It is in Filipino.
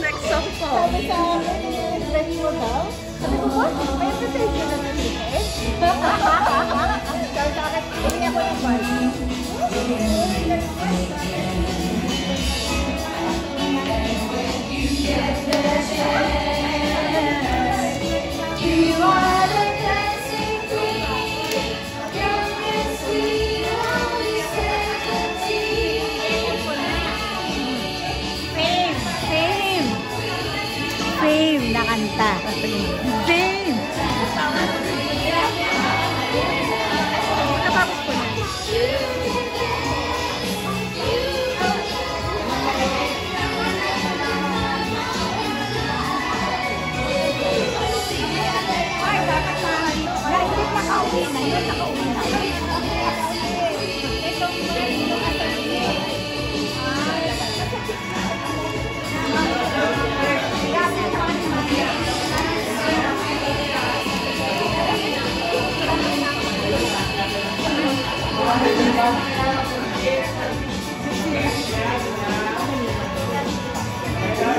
next song po. Sabi sa akin, ready mo daw? Sabi ko, bakit? May message na natin. 但。